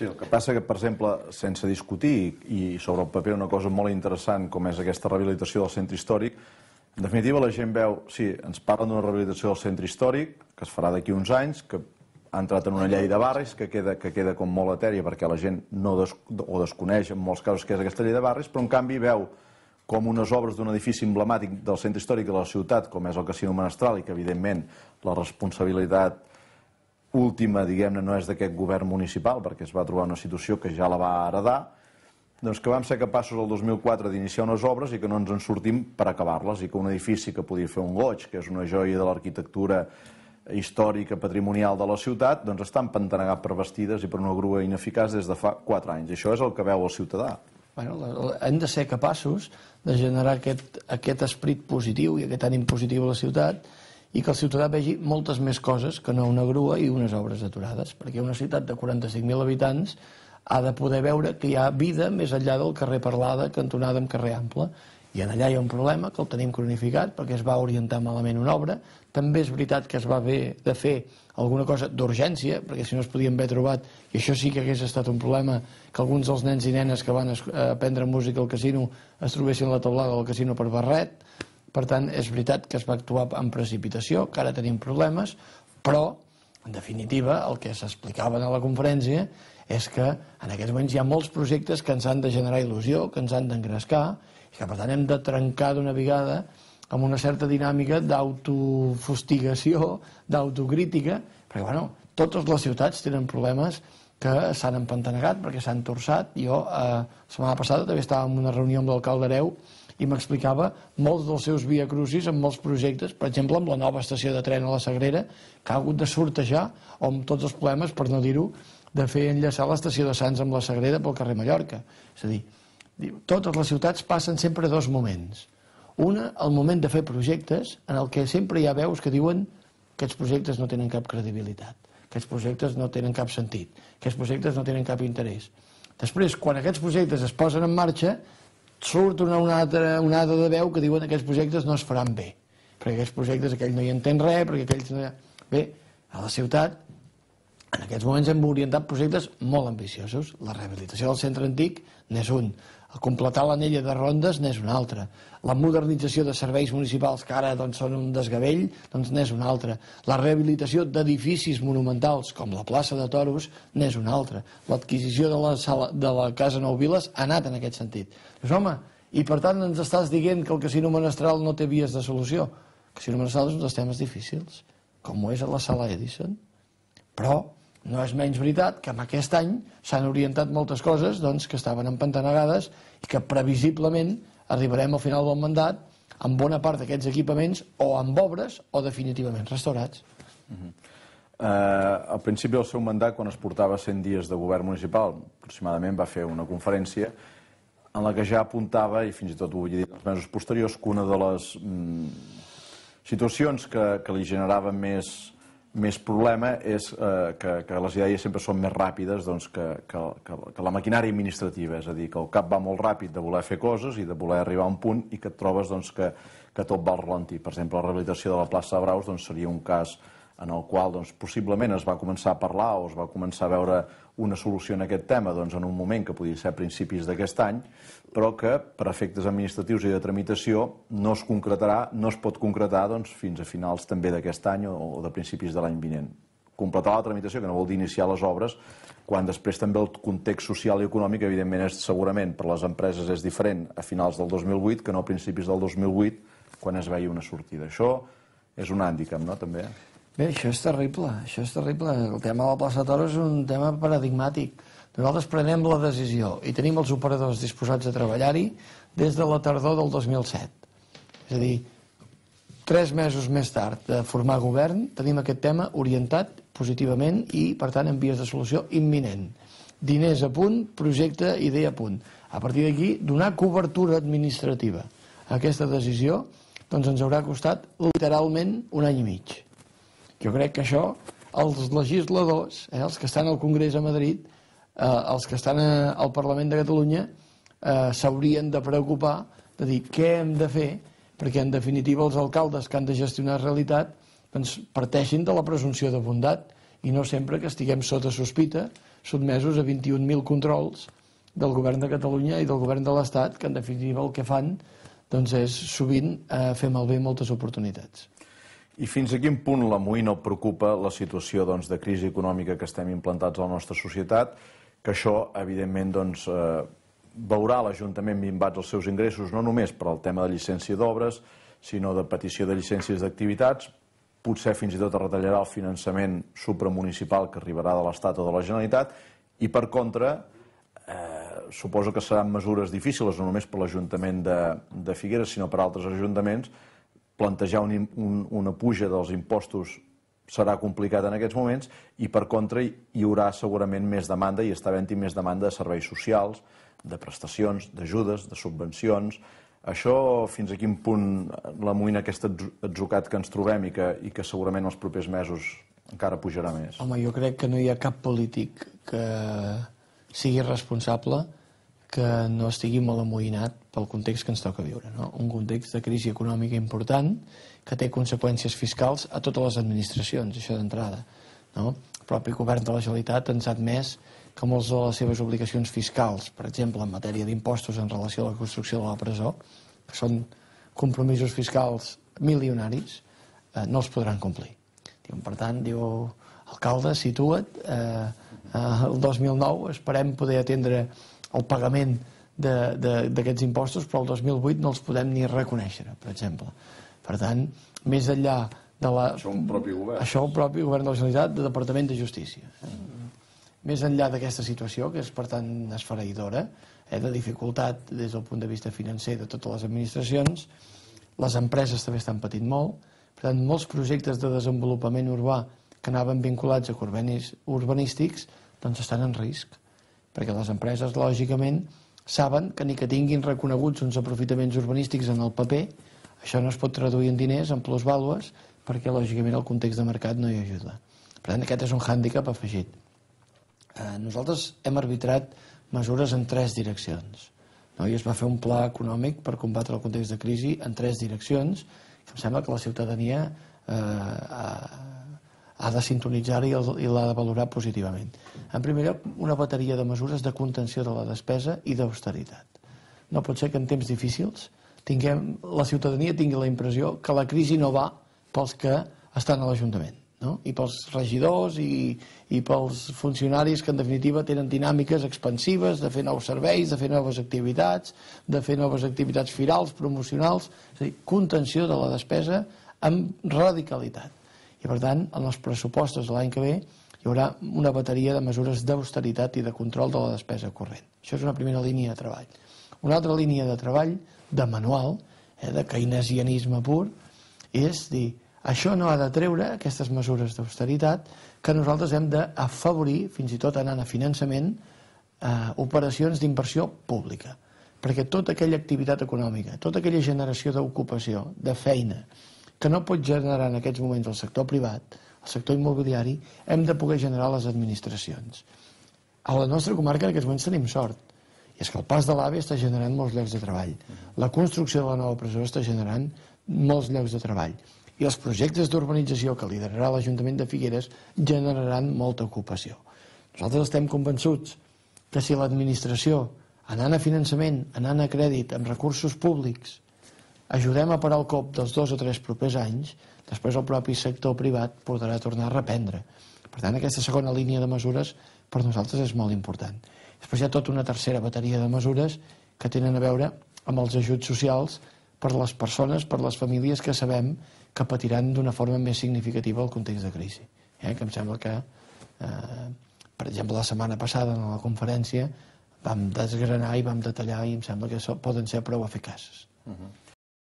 Sí, el que passa que, per exemple, sense discutir i sobre el paper una cosa molt interessant com és aquesta rehabilitació del centre històric, en definitiva la gent veu, sí, ens parlen d'una rehabilitació del centre històric que es farà d'aquí uns anys, que ha entrat en una llei de barris que queda, que queda com molt etèria perquè la gent no des, o desconeix en molts casos què és aquesta llei de barris, però en canvi veu com unes obres d'un edifici emblemàtic del centre històric de la ciutat, com és el Casino Menestral, i que evidentment la responsabilitat última, diguem-ne, no és d'aquest govern municipal, perquè es va trobar una situació que ja la va heredar, doncs que vam ser capaços el 2004 d'iniciar unes obres i que no ens en sortim per acabar-les, i que un edifici que podia fer un goig, que és una joia de l'arquitectura històrica, patrimonial de la ciutat, doncs està empantanegat per vestides i per una grua ineficaç des de fa 4 anys. Això és el que veu el ciutadà. Bueno, hem de ser capaços de generar aquest, aquest esperit positiu i aquest ànim positiu a la ciutat i que el ciutadà vegi moltes més coses que no una grua i unes obres aturades, perquè una ciutat de 45.000 habitants ha de poder veure que hi ha vida més enllà del carrer Parlada, cantonada amb carrer Ample, i en allà hi ha un problema que el tenim cronificat perquè es va orientar malament una obra. També és veritat que es va haver de fer alguna cosa d'urgència, perquè si no es podien haver trobat, i això sí que hagués estat un problema, que alguns dels nens i nenes que van aprendre música al casino es trobessin la taulada del casino per barret. Per tant, és veritat que es va actuar amb precipitació, que ara tenim problemes, però, en definitiva, el que s'explicava a la conferència és que en aquests moments hi ha molts projectes que ens han de generar il·lusió, que ens han d'engrescar, i que per tant hem de trencar d'una vegada amb una certa dinàmica d'autofustigació, d'autocrítica, perquè bueno, totes les ciutats tenen problemes que s'han empantanegat perquè s'han torçat. Jo, eh, setmana passada, també estava en una reunió amb l'alcalde Areu i m'explicava molts dels seus via crucis amb molts projectes, per exemple, amb la nova estació de tren a la Sagrera, que ha hagut de sortejar, o amb tots els problemes, per no dir-ho, de fer enllaçar l'estació de Sants amb la Sagrera pel carrer Mallorca. És a dir, totes les ciutats passen sempre dos moments. Una, el moment de fer projectes, en el que sempre hi ha veus que diuen que aquests projectes no tenen cap credibilitat, que aquests projectes no tenen cap sentit, que aquests projectes no tenen cap interès. Després, quan aquests projectes es posen en marxa, surt una, una, altra, una altra de veu que diuen que aquests projectes no es faran bé, perquè aquests projectes aquell no hi entén res, perquè aquells no hi ha... Bé, a la ciutat en aquests moments hem orientat projectes molt ambiciosos. La rehabilitació del centre antic n'és un. El completar l'anella de rondes n'és un altre. La modernització de serveis municipals, que ara doncs, són un desgavell, doncs n'és un altre. La rehabilitació d'edificis monumentals, com la plaça de Toros, n'és un altre. L'adquisició de, la sala, de la Casa Nou Viles ha anat en aquest sentit. Dius, home, i per tant ens estàs dient que el casino menestral no té vies de solució. El casino menestral és un dels temes difícils, com ho és a la sala Edison. Però no és menys veritat que en aquest any s'han orientat moltes coses doncs, que estaven empantanegades i que previsiblement arribarem al final del mandat amb bona part d'aquests equipaments o amb obres o definitivament restaurats. Uh -huh. uh, al principi del seu mandat, quan es portava 100 dies de govern municipal, aproximadament va fer una conferència en la que ja apuntava, i fins i tot ho vull dir els mesos posteriors, que una de les mm, situacions que, que li generaven més, més problema és eh, que, que les idees sempre són més ràpides doncs, que, que, que, que la maquinària administrativa, és a dir, que el cap va molt ràpid de voler fer coses i de voler arribar a un punt i que et trobes doncs, que, que tot va al ralentí. Per exemple, la rehabilitació de la plaça de Braus doncs, seria un cas en el qual doncs, possiblement es va començar a parlar o es va començar a veure una solució en aquest tema doncs, en un moment que podia ser a principis d'aquest any, però que per efectes administratius i de tramitació no es concretarà, no es pot concretar doncs, fins a finals també d'aquest any o, o de principis de l'any vinent. Completar la tramitació, que no vol dir iniciar les obres, quan després també el context social i econòmic, evidentment, és, segurament per les empreses és diferent a finals del 2008 que no a principis del 2008, quan es veia una sortida. Això és un hàndicap, no?, també. Bé, això és terrible, això és terrible. El tema de la plaça Toro és un tema paradigmàtic. Nosaltres prenem la decisió i tenim els operadors disposats a treballar-hi des de la tardor del 2007. És a dir, tres mesos més tard de formar govern, tenim aquest tema orientat positivament i, per tant, en vies de solució imminent. Diners a punt, projecte, idea a punt. A partir d'aquí, donar cobertura administrativa a aquesta decisió doncs ens haurà costat literalment un any i mig. Jo crec que això, els legisladors, eh, els que estan al Congrés a Madrid, eh, els que estan a, al Parlament de Catalunya, eh, s'haurien de preocupar de dir què hem de fer perquè, en definitiva, els alcaldes que han de gestionar realitat doncs, parteixin de la presumpció de bondat i no sempre que estiguem sota sospita sotmesos a 21.000 controls del govern de Catalunya i del govern de l'Estat, que en definitiva el que fan doncs és sovint eh, fer malbé moltes oportunitats. I fins a quin punt la MUI no preocupa la situació doncs, de crisi econòmica que estem implantats a la nostra societat, que això, evidentment, doncs, eh, veurà l'Ajuntament minvats els seus ingressos no només per al tema de llicència d'obres, sinó de petició de llicències d'activitats, potser fins i tot es retallarà el finançament supramunicipal que arribarà de l'Estat o de la Generalitat, i per contra, eh, suposo que seran mesures difícils, no només per l'Ajuntament de, de Figueres, sinó per altres ajuntaments, plantejar un, un, una puja dels impostos serà complicat en aquests moments i per contra hi haurà segurament més demanda i està havent-hi més demanda de serveis socials, de prestacions, d'ajudes, de subvencions. Això fins a quin punt la moïna aquest atzucat que ens trobem i que, i que segurament els propers mesos encara pujarà més? Home, jo crec que no hi ha cap polític que sigui responsable que no estigui molt amoïnat pel context que ens toca viure. No? Un context de crisi econòmica important que té conseqüències fiscals a totes les administracions, això d'entrada. No? El propi govern de la Generalitat ens ha admès que moltes de les seves obligacions fiscals, per exemple, en matèria d'impostos en relació a la construcció de la presó, que són compromisos fiscals milionaris, eh, no els podran complir. Per tant, diu, alcalde, situa't, eh, eh, el 2009 esperem poder atendre el pagament d'aquests impostos, però el 2008 no els podem ni reconèixer, per exemple. Per tant, més enllà de la... Això un propi govern. Això un propi govern de la Generalitat, de Departament de Justícia. Més enllà d'aquesta situació, que és per tant esfereïdora, eh, de dificultat des del punt de vista financer de totes les administracions, les empreses també estan patint molt, per tant, molts projectes de desenvolupament urbà que anaven vinculats a convenis urbanístics doncs estan en risc perquè les empreses, lògicament, saben que ni que tinguin reconeguts uns aprofitaments urbanístics en el paper, això no es pot traduir en diners, en plusvàlues, perquè, lògicament, el context de mercat no hi ajuda. Per tant, aquest és un hàndicap afegit. Eh, nosaltres hem arbitrat mesures en tres direccions. No? I es va fer un pla econòmic per combatre el context de crisi en tres direccions, que em sembla que la ciutadania eh, de sintonitzar i, i l'ha de valorar positivament. En primer lloc, una bateria de mesures de contenció de la despesa i d'austeritat. No pot ser que en temps difícils tinguem, la ciutadania tingui la impressió que la crisi no va pels que estan a l'Ajuntament, no? i pels regidors i, i pels funcionaris que en definitiva tenen dinàmiques expansives de fer nous serveis, de fer noves activitats, de fer noves activitats firals, promocionals, és a dir, contenció de la despesa amb radicalitat i per tant en els pressupostos de l'any que ve hi haurà una bateria de mesures d'austeritat i de control de la despesa corrent. Això és una primera línia de treball. Una altra línia de treball, de manual, eh, de keynesianisme pur, és dir, això no ha de treure aquestes mesures d'austeritat que nosaltres hem d'afavorir, fins i tot anant a finançament, eh, operacions d'inversió pública. Perquè tota aquella activitat econòmica, tota aquella generació d'ocupació, de feina, que no pot generar en aquests moments el sector privat, el sector immobiliari, hem de poder generar les administracions. A la nostra comarca en aquests moments tenim sort, i és que el pas de l'AVE està generant molts llocs de treball. La construcció de la nova presó està generant molts llocs de treball. I els projectes d'urbanització que liderarà l'Ajuntament de Figueres generaran molta ocupació. Nosaltres estem convençuts que si l'administració, anant a finançament, anant a crèdit, amb recursos públics, ajudem a parar el cop dels dos o tres propers anys, després el propi sector privat podrà tornar a reprendre. Per tant, aquesta segona línia de mesures per nosaltres és molt important. Després hi ha tota una tercera bateria de mesures que tenen a veure amb els ajuts socials per les persones, per les famílies que sabem que patiran d'una forma més significativa el context de crisi. Eh? Que em sembla que, eh, per exemple, la setmana passada en la conferència vam desgranar i vam detallar i em sembla que poden ser prou eficaces. Uh -huh.